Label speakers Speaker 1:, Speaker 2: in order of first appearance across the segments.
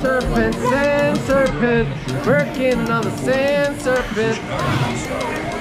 Speaker 1: serpent, sand serpent, working on the sand serpent.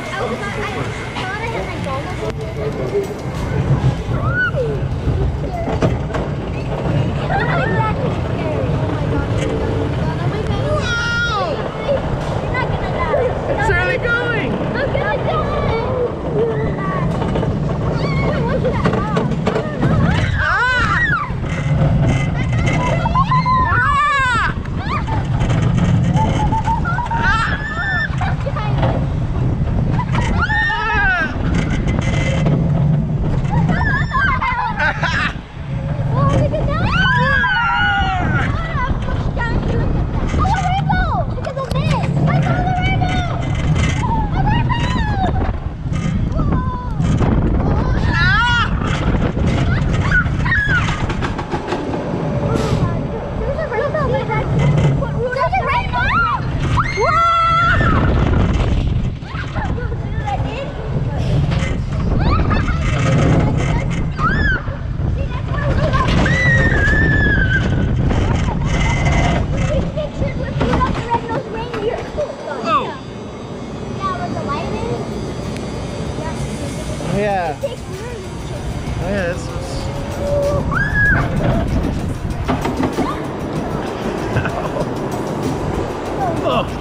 Speaker 2: Yeah.
Speaker 1: Oh yeah, this oh.